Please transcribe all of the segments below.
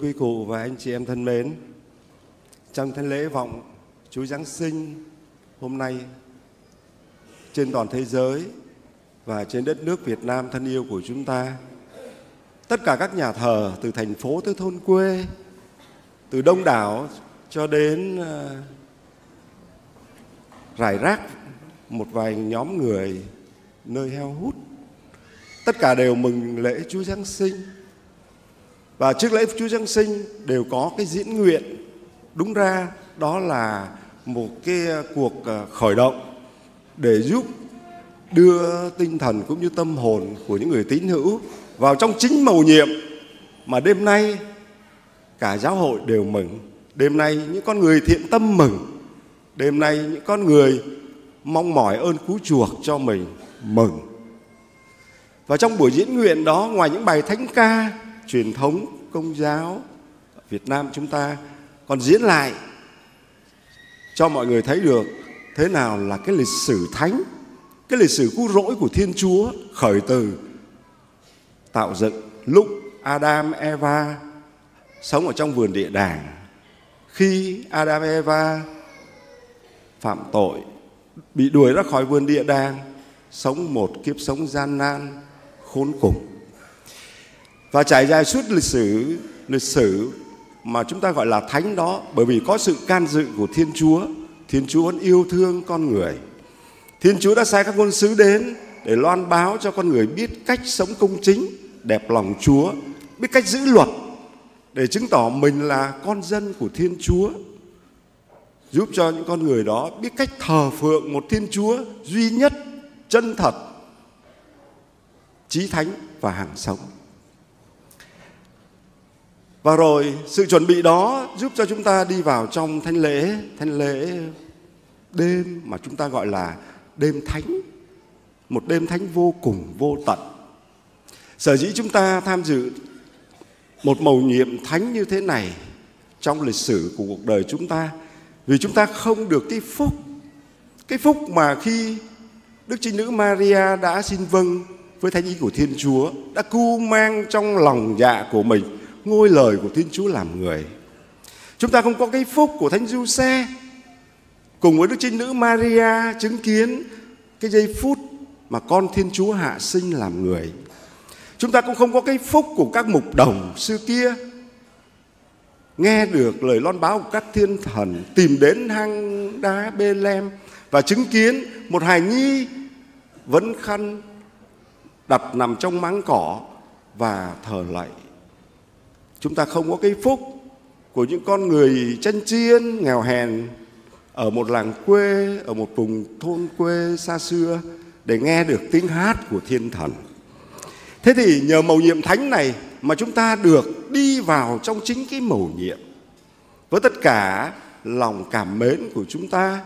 quý cụ và anh chị em thân mến, trong thánh lễ vọng Chúa Giáng sinh hôm nay trên toàn thế giới và trên đất nước Việt Nam thân yêu của chúng ta, tất cả các nhà thờ từ thành phố tới thôn quê, từ đông đảo cho đến ờ, rải rác một vài nhóm người nơi heo hút tất cả đều mừng lễ Chúa Giáng sinh và trước lễ Chúa Giáng sinh đều có cái diễn nguyện. Đúng ra, đó là một cái ờ, cuộc ờ, khởi động để giúp đưa tinh thần cũng như tâm hồn của những người tín hữu vào trong chính mầu nhiệm mà đêm nay cả giáo hội đều mừng. Đêm nay những con người thiện tâm mừng. Đêm nay những con người mong mỏi ơn cứu chuộc cho mình mừng. Và trong buổi diễn nguyện đó, ngoài những bài thánh ca truyền thống, công giáo Việt Nam chúng ta còn diễn lại cho mọi người thấy được thế nào là cái lịch sử thánh, cái lịch sử cứu rỗi của Thiên Chúa khởi từ tạo dựng lúc Adam, Eva sống ở trong vườn địa đàng. Khi Adam, Eva phạm tội, bị đuổi ra khỏi vườn địa đàng, sống một kiếp sống gian nan, khốn cùng và trải dài suốt lịch sử lịch sử mà chúng ta gọi là thánh đó, bởi vì có sự can dự của Thiên Chúa Thiên Chúa vẫn yêu thương con người. Thiên Chúa đã sai các ngôn sứ đến để loan báo cho con người biết cách sống công chính, đẹp lòng Chúa, biết cách giữ luật để chứng tỏ mình là con dân của Thiên Chúa, giúp cho những con người đó biết cách thờ phượng một Thiên Chúa duy nhất, chân thật trí thánh và hàng sống và rồi, sự chuẩn bị đó giúp cho chúng ta đi vào trong thánh lễ. Thánh lễ đêm mà chúng ta gọi là đêm thánh. Một đêm thánh vô cùng, vô tận. Sở dĩ chúng ta tham dự một mầu nhiệm thánh như thế này trong lịch sử của cuộc đời chúng ta, vì chúng ta không được cái phúc. Cái phúc mà khi đức trinh nữ maria đã xin vâng với thánh ý của thiên chúa, đã cu mang trong lòng dạ của mình ngôi lời của thiên chúa làm người. Chúng ta không có cái phúc của thánh du xe cùng với đức trinh nữ maria chứng kiến cái giây phút mà con thiên chúa hạ sinh làm người. Chúng ta cũng không có cái phúc của các mục đồng xưa kia. Nghe được lời loan báo của các thiên thần tìm đến hang đá bê lem và chứng kiến một hài nhi vẫn khăn đặt nằm trong máng cỏ và thờ lạy chúng ta không có cái phúc của những con người chân chiên, nghèo hèn ở một làng quê, ở một vùng thôn quê xa xưa để nghe được tiếng hát của thiên thần. Thế thì nhờ mầu nhiệm thánh này mà chúng ta được đi vào trong chính cái mầu nhiệm. Với tất cả lòng cảm mến của chúng ta,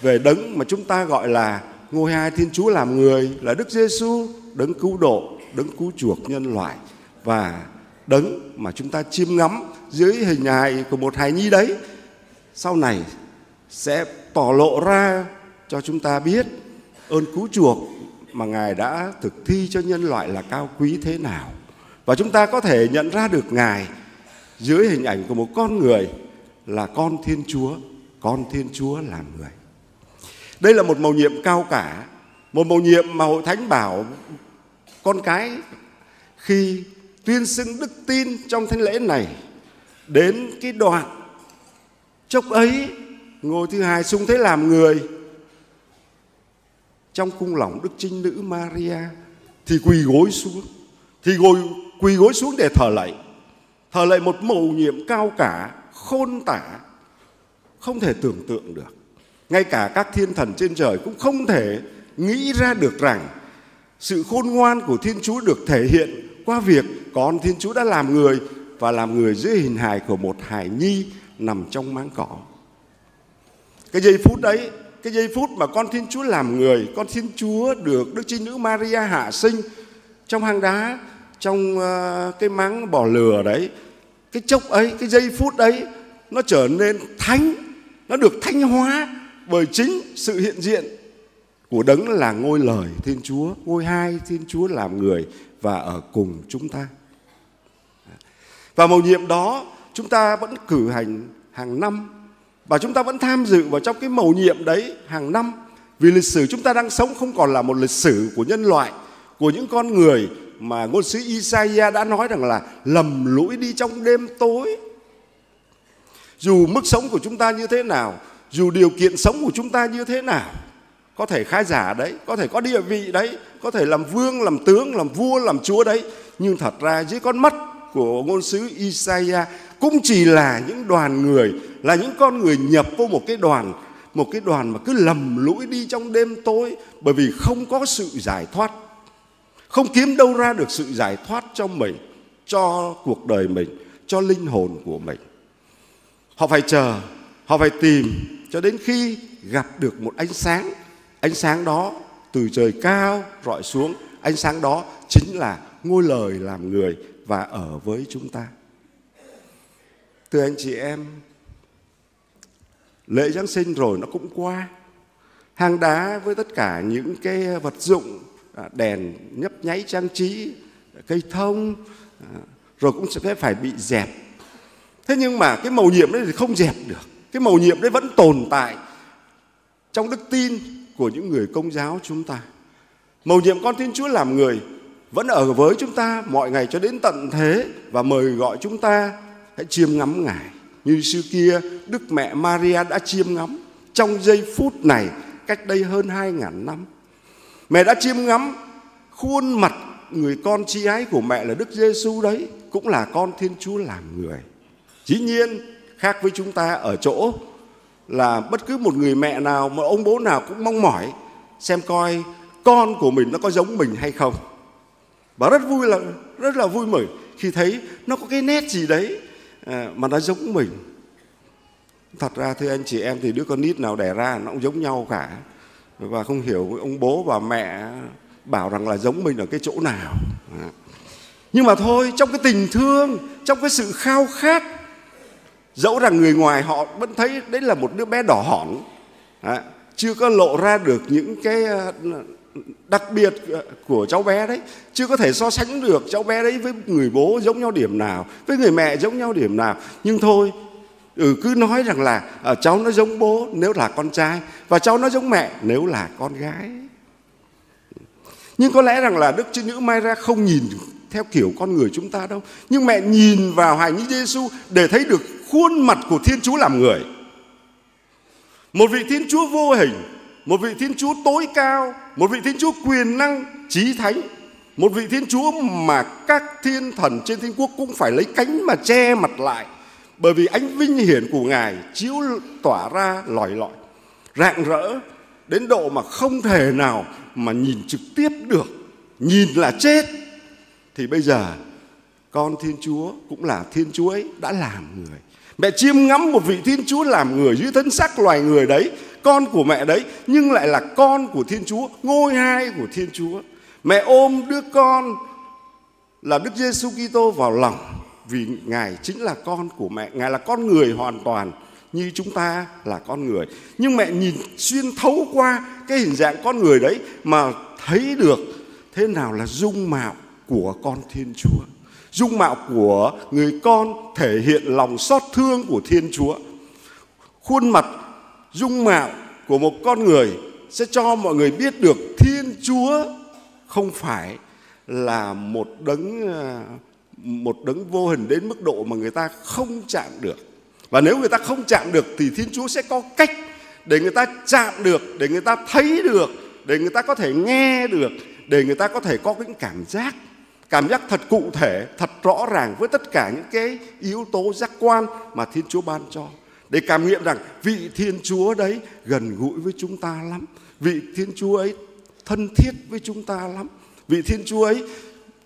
về đấng mà chúng ta gọi là ngôi hai thiên chúa làm người là đức giêsu đấng cứu độ, đấng cứu chuộc nhân loại và đấng mà chúng ta chiêm ngắm dưới hình hài của một hài nhi đấy, sau này sẽ tỏ lộ ra cho chúng ta biết ơn cứu chuộc mà ngài đã thực thi cho nhân loại là cao quý thế nào. Và chúng ta có thể nhận ra được ngài dưới hình ảnh của một con người là con thiên chúa, con thiên chúa làm người. Đây là một mầu nhiệm cao cả, một mầu nhiệm mà hội thánh bảo con cái khi tuyên xưng đức tin trong thánh lễ này đến cái đoạn chốc ấy ngồi thứ hai sung thế làm người. Trong cung lòng đức trinh nữ Maria thì quỳ gối xuống, thì ngồi, quỳ gối xuống để thờ lạy. Thờ lạy một mầu nhiệm cao cả, khôn tả, không thể tưởng tượng được. Ngay cả các thiên thần trên trời cũng không thể nghĩ ra được rằng sự khôn ngoan của thiên chúa được thể hiện qua việc con thiên chúa đã làm người và làm người dưới hình hài của một hài nhi nằm trong máng cỏ. Cái giây phút đấy, cái giây phút mà con thiên chúa làm người, con thiên chúa được đức trinh nữ maria hạ sinh trong hang đá, trong ờ, cái máng bò lừa đấy, cái chốc ấy, cái giây phút đấy nó trở nên thánh, nó được thanh hóa bởi chính sự hiện diện của đấng là ngôi lời thiên chúa, ngôi hai thiên chúa làm người và ở cùng chúng ta. Và mầu nhiệm đó, chúng ta vẫn cử hành hàng năm và chúng ta vẫn tham dự vào trong cái mầu nhiệm đấy hàng năm. Vì lịch sử chúng ta đang sống không còn là một lịch sử của nhân loại, của những con người mà ngôn sứ Isaiah đã nói rằng là lầm lũi đi trong đêm tối. Dù mức sống của chúng ta như thế nào, dù điều kiện sống của chúng ta như thế nào có thể khá giả đấy, có thể có địa vị đấy, có thể làm vương, làm tướng, làm vua, làm chúa đấy. Nhưng thật ra dưới con mắt của ngôn sứ Isaiah cũng chỉ là những đoàn người, là những con người nhập vô một cái đoàn, một cái đoàn mà cứ lầm lũi đi trong đêm tối bởi vì không có sự giải thoát. Không kiếm đâu ra được sự giải thoát cho mình, cho cuộc đời mình, cho linh hồn của mình. Họ phải chờ, họ phải tìm cho đến khi gặp được một ánh sáng ánh sáng đó từ trời cao rọi xuống. Ánh sáng đó chính là ngôi lời làm người và ở với chúng ta. Thưa anh chị em, lễ giáng sinh rồi nó cũng qua. Hang đá với tất cả những cái vật dụng à, đèn nhấp nháy trang trí, cây thông à, rồi cũng sẽ phải bị dẹp. Thế nhưng mà cái màu nhiệm đấy thì không dẹp được. Cái màu nhiệm đấy vẫn tồn tại trong đức tin của những người công giáo chúng ta. Màu nhiệm con thiên chúa làm người vẫn ở với chúng ta mọi ngày cho đến tận thế và mời gọi chúng ta hãy chiêm ngắm ngài. Như xưa kia, đức mẹ maria đã chiêm ngắm trong giây phút này cách đây hơn hai ngàn năm. Mẹ đã chiêm ngắm khuôn mặt người con chi ái của mẹ là đức giêsu đấy, cũng là con thiên chúa làm người. Dĩ nhiên, khác với chúng ta ở chỗ là bất cứ một người mẹ nào một ông bố nào cũng mong mỏi xem coi con của mình nó có giống mình hay không. Và rất vui là, rất là vui mừng khi thấy nó có cái nét gì đấy à, mà nó giống mình. Thật ra, thưa anh chị em, thì đứa con nít nào đẻ ra nó cũng giống nhau cả. Và không hiểu ông bố và mẹ bảo rằng là giống mình ở cái chỗ nào. À. Nhưng mà thôi, trong cái tình thương, trong cái sự khao khát dẫu rằng người ngoài họ vẫn thấy đấy là một đứa bé đỏ hỏn. À, chưa có lộ ra được những cái ờ, đặc biệt ờ, của cháu bé đấy. Chưa có thể so sánh được cháu bé đấy với người bố giống nhau điểm nào với người mẹ giống nhau điểm nào. Nhưng thôi ừ, cứ nói rằng là à, cháu nó giống bố nếu là con trai và cháu nó giống mẹ nếu là con gái. Nhưng có lẽ rằng là đức trinh nữ mai ra không nhìn theo kiểu con người chúng ta đâu nhưng mẹ nhìn vào hài nhi Giêsu để thấy được khuôn mặt của Thiên Chúa làm người. Một vị Thiên Chúa vô hình, một vị Thiên Chúa tối cao, một vị Thiên Chúa quyền năng trí thánh, một vị Thiên Chúa mà các thiên thần trên thiên quốc cũng phải lấy cánh mà che mặt lại. Bởi vì ánh vinh hiển của Ngài chiếu tỏa ra lòi lọi, rạng rỡ đến độ mà không thể nào mà nhìn trực tiếp được, nhìn là chết. Thì bây giờ, con Thiên Chúa cũng là Thiên Chúa ấy đã làm người. Mẹ chiêm ngắm một vị Thiên Chúa làm người dưới thân xác loài người đấy, con của mẹ đấy, nhưng lại là con của Thiên Chúa, ngôi hai của Thiên Chúa. Mẹ ôm đứa con là Đức Giêsu Kitô vào lòng vì Ngài chính là con của mẹ, Ngài là con người hoàn toàn như chúng ta là con người. Nhưng mẹ nhìn xuyên thấu qua cái hình dạng con người đấy mà thấy được thế nào là dung mạo của con Thiên Chúa. Dung mạo của người con thể hiện lòng xót thương của Thiên Chúa. Khuôn mặt dung mạo của một con người sẽ cho mọi người biết được Thiên Chúa không phải là một đấng à, một đấng vô hình đến mức độ mà người ta không chạm được. Và nếu người ta không chạm được thì Thiên Chúa sẽ có cách để người ta chạm được, để người ta thấy được, để người ta có thể nghe được, để người ta có thể có những cảm giác cảm giác thật cụ thể, thật rõ ràng với tất cả những cái yếu tố giác quan mà thiên chúa ban cho. Để cảm nghiệm rằng vị thiên chúa đấy gần gũi với chúng ta lắm. Vị thiên chúa ấy thân thiết với chúng ta lắm. Vị thiên chúa ấy,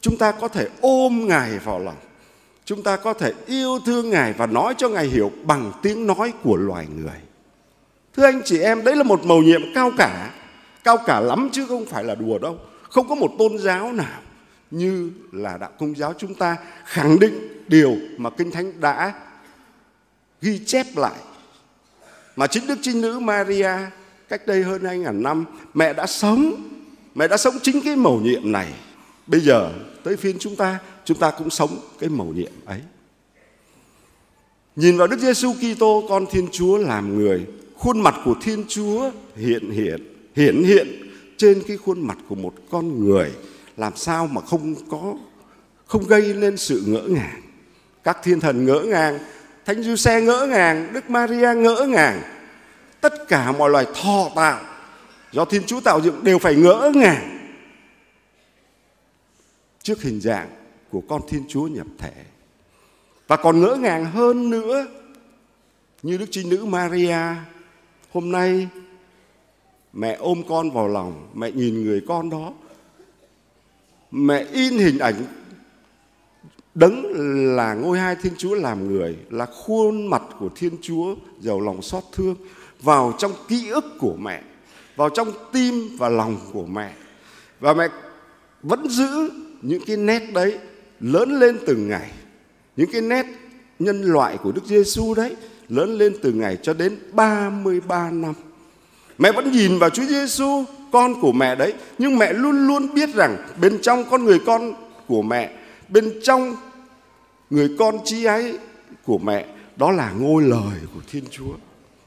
chúng ta có thể ôm ngài vào lòng. Chúng ta có thể yêu thương ngài và nói cho ngài hiểu bằng tiếng nói của loài người. Thưa anh chị em, đấy là một mầu nhiệm cao cả. Cao cả lắm chứ không phải là đùa đâu. Không có một tôn giáo nào như là đạo công giáo chúng ta khẳng định điều mà kinh thánh đã ghi chép lại. Mà chính đức trinh nữ Maria cách đây hơn hai ngàn năm mẹ đã sống mẹ đã sống chính cái mầu nhiệm này. Bây giờ tới phiên chúng ta chúng ta cũng sống cái mầu nhiệm ấy. Nhìn vào Đức Giêsu Kitô con Thiên Chúa làm người, khuôn mặt của Thiên Chúa hiện hiện hiển hiện trên cái khuôn mặt của một con người làm sao mà không có không gây nên sự ngỡ ngàng. Các thiên thần ngỡ ngàng, Thánh Giuse ngỡ ngàng, Đức Maria ngỡ ngàng. Tất cả mọi loài thọ tạo do Thiên Chúa tạo dựng đều phải ngỡ ngàng trước hình dạng của con Thiên Chúa nhập thể. Và còn ngỡ ngàng hơn nữa như Đức Trinh Nữ Maria hôm nay mẹ ôm con vào lòng, mẹ nhìn người con đó. Mẹ in hình ảnh đấng là ngôi hai Thiên Chúa làm người, là khuôn mặt của Thiên Chúa giàu lòng xót thương vào trong ký ức của mẹ, vào trong tim và lòng của mẹ. Và mẹ vẫn giữ những cái nét đấy lớn lên từng ngày những cái nét nhân loại của Đức Giêsu đấy lớn lên từ ngày cho đến 33 năm. Mẹ vẫn nhìn vào Chúa Giêsu, con của mẹ đấy, nhưng mẹ luôn luôn biết rằng bên trong con người con của mẹ, bên trong người con chi ấy của mẹ, đó là ngôi lời của Thiên Chúa.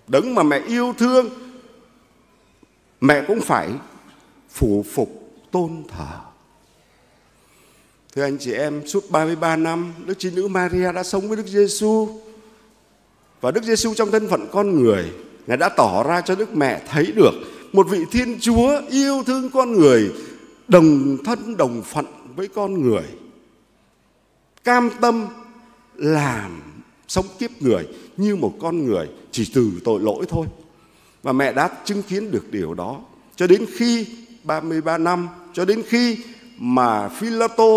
Đấng mà mẹ yêu thương, mẹ cũng phải phủ phục tôn thờ. Thưa anh chị em, suốt 33 năm, Đức Trinh Nữ Maria đã sống với Đức Giêsu và Đức Giêsu trong thân phận con người, Ngài đã tỏ ra cho Đức Mẹ thấy được một vị Thiên Chúa yêu thương con người, đồng thân đồng phận với con người. Cam tâm làm sống kiếp người như một con người chỉ từ tội lỗi thôi. Và mẹ đã chứng kiến được điều đó cho đến khi 33 năm, cho đến khi mà Philato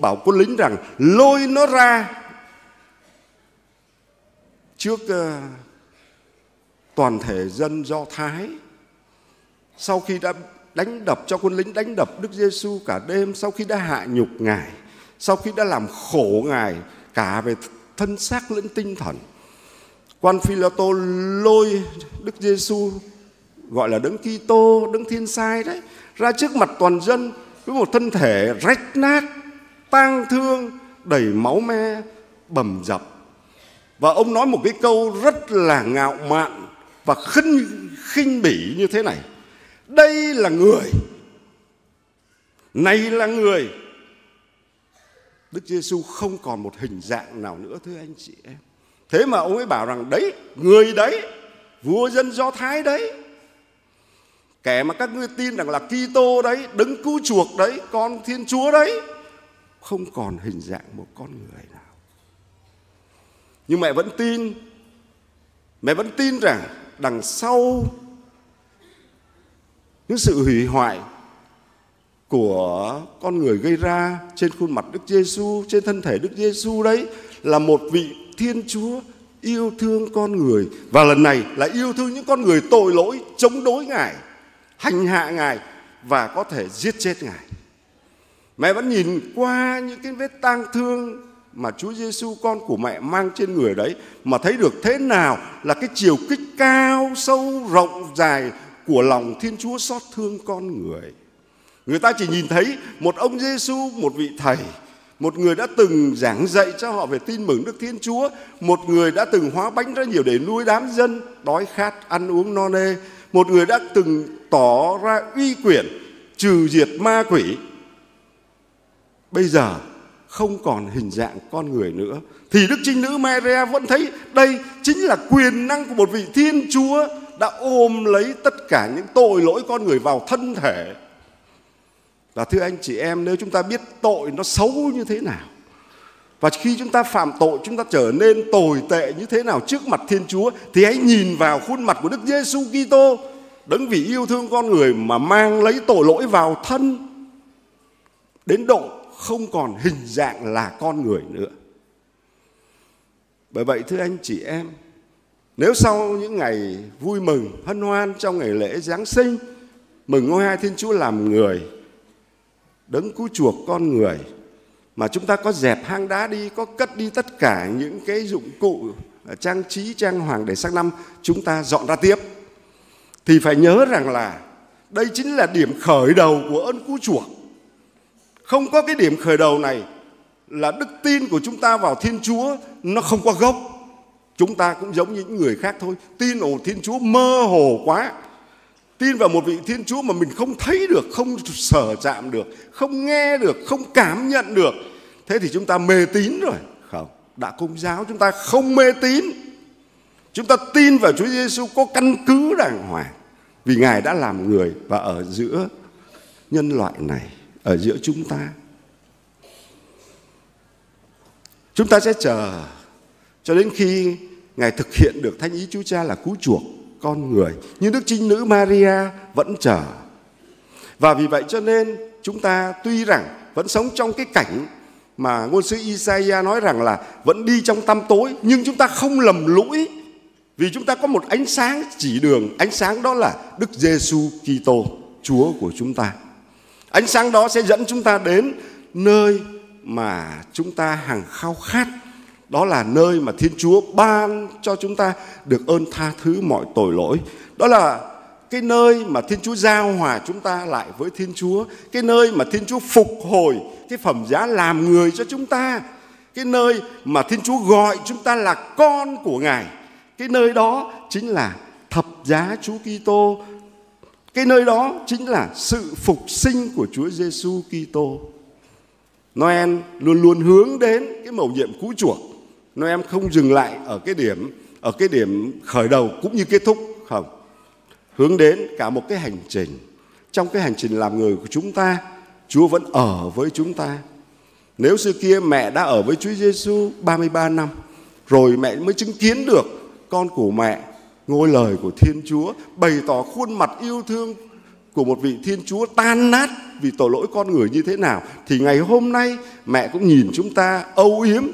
bảo quân lính rằng lôi nó ra trước uh, toàn thể dân Do Thái. Sau khi đã đánh đập cho quân lính đánh đập Đức Giêsu cả đêm, sau khi đã hạ nhục Ngài, sau khi đã làm khổ Ngài cả về thân xác lẫn tinh thần. Quan Phi-la-tô lôi Đức Giêsu gọi là đấng Kitô, đấng thiên sai đấy, ra trước mặt toàn dân với một thân thể rách nát, tang thương, đầy máu me, bầm dập. Và ông nói một cái câu rất là ngạo mạn và khinh khinh bỉ như thế này. Đây là người. Này là người. Đức Giêsu không còn một hình dạng nào nữa thưa anh chị em. Thế mà ông ấy bảo rằng đấy, người đấy, vua dân Do Thái đấy, kẻ mà các ngươi tin rằng là Kitô đấy đứng cứu chuộc đấy con Thiên Chúa đấy không còn hình dạng một con người nào nhưng mẹ vẫn tin mẹ vẫn tin rằng đằng sau những sự hủy hoại của con người gây ra trên khuôn mặt Đức Giêsu, trên thân thể Đức Giêsu đấy là một vị Thiên Chúa yêu thương con người và lần này là yêu thương những con người tội lỗi chống đối Ngài hành hạ Ngài và có thể giết chết Ngài. Mẹ vẫn nhìn qua những cái vết tang thương mà Chúa Giêsu con của mẹ mang trên người đấy mà thấy được thế nào là cái chiều kích cao, sâu, rộng, dài của lòng Thiên Chúa xót thương con người. Người ta chỉ nhìn thấy một ông Giêsu, một vị thầy, một người đã từng giảng dạy cho họ về tin mừng Đức Thiên Chúa, một người đã từng hóa bánh ra nhiều để nuôi đám dân đói khát ăn uống no nê, một người đã từng tỏ ra uy quyền trừ diệt ma quỷ bây giờ không còn hình dạng con người nữa thì đức trinh nữ Maria vẫn thấy đây chính là quyền năng của một vị thiên chúa đã ôm lấy tất cả những tội lỗi con người vào thân thể. Và thưa anh chị em, nếu chúng ta biết tội nó xấu như thế nào, và khi chúng ta phạm tội, chúng ta trở nên tồi tệ như thế nào trước mặt Thiên Chúa, thì hãy nhìn vào khuôn mặt của Đức Giêsu Kitô, đấng vì yêu thương con người mà mang lấy tội lỗi vào thân, đến độ không còn hình dạng là con người nữa. Bởi vậy, thưa anh chị em nếu sau những ngày vui mừng, hân hoan trong ngày lễ giáng sinh, mừng ngôi hai thiên chúa làm người, đấng cứu chuộc con người, mà chúng ta có dẹp hang đá đi, có cất đi tất cả những cái dụng cụ à, trang trí, trang hoàng để sang năm, chúng ta dọn ra tiếp thì phải nhớ rằng là đây chính là điểm khởi đầu của ơn cứu chuộc. Không có cái điểm khởi đầu này là đức tin của chúng ta vào Thiên Chúa nó không có gốc. Chúng ta cũng giống như những người khác thôi. Tin ồ Thiên Chúa mơ hồ quá. Tin vào một vị Thiên Chúa mà mình không thấy được, không sở chạm được, không nghe được, không cảm nhận được. Thế thì chúng ta mê tín rồi. Không, đã công giáo chúng ta không mê tín. Chúng ta tin vào Chúa Giêsu có căn cứ đàng hoàng. Vì Ngài đã làm người và ở giữa nhân loại này, ở giữa chúng ta. Chúng ta sẽ chờ cho đến khi Ngài thực hiện được thánh ý Chúa Cha là cứu chuộc con người. Nhưng Đức Trinh Nữ Maria vẫn chờ. Và vì vậy cho nên chúng ta tuy rằng vẫn sống trong cái cảnh mà ngôn sứ Isaiah nói rằng là vẫn đi trong tăm tối nhưng chúng ta không lầm lũi vì chúng ta có một ánh sáng chỉ đường, ánh sáng đó là Đức Giêsu Kitô, Chúa của chúng ta. Ánh sáng đó sẽ dẫn chúng ta đến nơi mà chúng ta hằng khao khát đó là nơi mà Thiên Chúa ban cho chúng ta được ơn tha thứ mọi tội lỗi. Đó là cái nơi mà Thiên Chúa giao hòa chúng ta lại với Thiên Chúa, cái nơi mà Thiên Chúa phục hồi cái phẩm giá làm người cho chúng ta, cái nơi mà Thiên Chúa gọi chúng ta là con của Ngài. Cái nơi đó chính là thập giá Chúa Kitô. Cái nơi đó chính là sự phục sinh của Chúa Giêsu Kitô. Noel luôn luôn hướng đến cái mầu nhiệm cứu chuộc Noel không dừng lại ở cái điểm, ở cái điểm khởi đầu cũng như kết thúc, không. Hướng đến cả một cái hành trình. Trong cái hành trình làm người của chúng ta, Chúa vẫn ở với chúng ta. Nếu xưa kia mẹ đã ở với Chúa Giêsu 33 năm, rồi mẹ mới chứng kiến được con của mẹ, ngôi lời của Thiên Chúa, bày tỏ khuôn mặt yêu thương của một vị Thiên Chúa tan nát vì tội lỗi con người như thế nào, thì ngày hôm nay mẹ cũng nhìn chúng ta âu yếm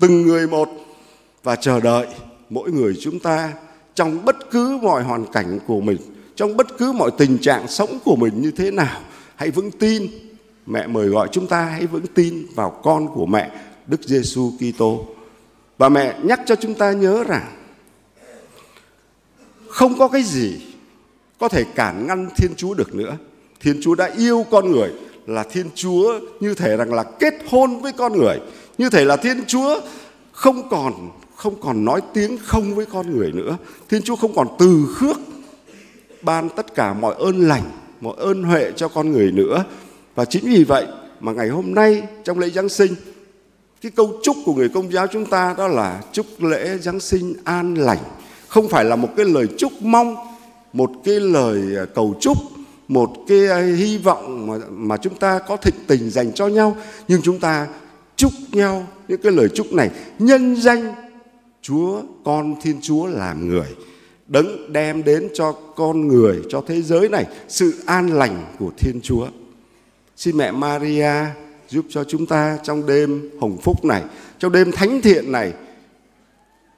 từng người một và chờ đợi mỗi người chúng ta trong bất cứ mọi hoàn cảnh của mình, trong bất cứ mọi tình trạng sống của mình như thế nào. Hãy vững tin. Mẹ mời gọi chúng ta hãy vững tin vào con của mẹ, Đức Giêsu Kitô. Và mẹ nhắc cho chúng ta nhớ rằng không có cái gì có thể cản ngăn Thiên Chúa được nữa. Thiên Chúa đã yêu con người là Thiên Chúa như thể rằng là kết hôn với con người như thể là Thiên Chúa không còn không còn nói tiếng không với con người nữa. Thiên Chúa không còn từ khước ban tất cả mọi ơn lành, mọi ơn huệ cho con người nữa. Và chính vì vậy mà ngày hôm nay trong lễ Giáng sinh cái câu chúc của người công giáo chúng ta đó là chúc lễ Giáng sinh an lành. Không phải là một cái lời chúc mong, một cái lời à, cầu chúc, một cái à, hy vọng mà, mà chúng ta có thịnh tình dành cho nhau. Nhưng chúng ta chúc nhau những cái lời chúc này nhân danh Chúa con Thiên Chúa làm người đấng đem đến cho con người cho thế giới này sự an lành của Thiên Chúa. Xin mẹ Maria giúp cho chúng ta trong đêm hồng phúc này, trong đêm thánh thiện này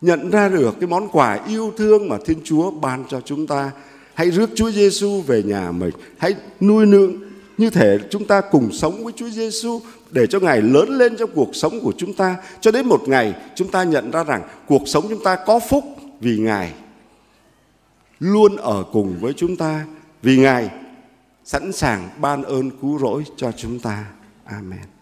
nhận ra được cái món quà yêu thương mà Thiên Chúa ban cho chúng ta. Hãy rước Chúa Giêsu về nhà mình, hãy nuôi nương như thể chúng ta cùng sống với Chúa Giêsu để cho Ngài lớn lên trong cuộc sống của chúng ta cho đến một ngày, chúng ta nhận ra rằng cuộc sống chúng ta có phúc vì Ngài, luôn ở cùng với chúng ta vì Ngài sẵn sàng ban ơn cứu rỗi cho chúng ta. Amen.